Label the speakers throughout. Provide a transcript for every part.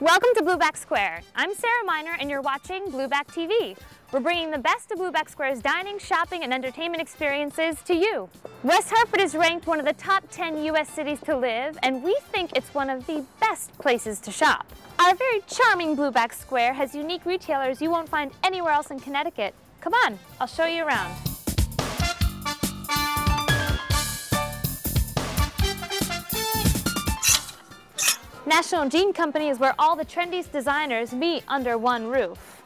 Speaker 1: Welcome to Blueback Square. I'm Sarah Miner and you're watching Blueback TV. We're bringing the best of Blueback Square's dining, shopping, and entertainment experiences to you. West Hartford is ranked one of the top 10 U.S. cities to live, and we think it's one of the best places to shop. Our very charming Blueback Square has unique retailers you won't find anywhere else in Connecticut. Come on, I'll show you around. National Jean Company is where all the trendiest designers meet under one roof.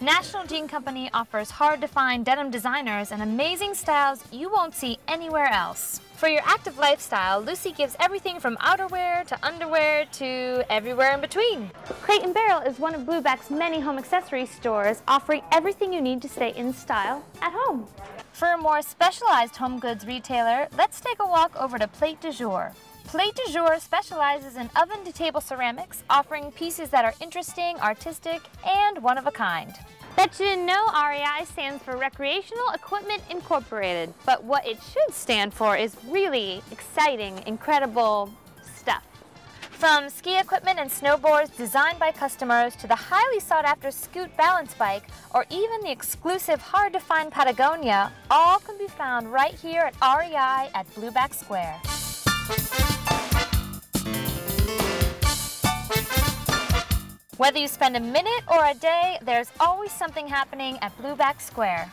Speaker 1: National Jean Company offers hard-to-find denim designers and amazing styles you won't see anywhere else. For your active lifestyle, Lucy gives everything from outerwear to underwear to everywhere in between. Crate and Barrel is one of Blueback's many home accessory stores, offering everything you need to stay in style at home. For a more specialized home goods retailer, let's take a walk over to Plate du Jour. Plate du Jour specializes in oven-to-table ceramics, offering pieces that are interesting, artistic, and one of a kind. Bet you didn't know REI stands for Recreational Equipment Incorporated, but what it should stand for is really exciting, incredible stuff. From ski equipment and snowboards designed by customers to the highly sought after Scoot balance bike or even the exclusive hard to find Patagonia, all can be found right here at REI at Blueback Square. Whether you spend a minute or a day, there's always something happening at Blueback Square.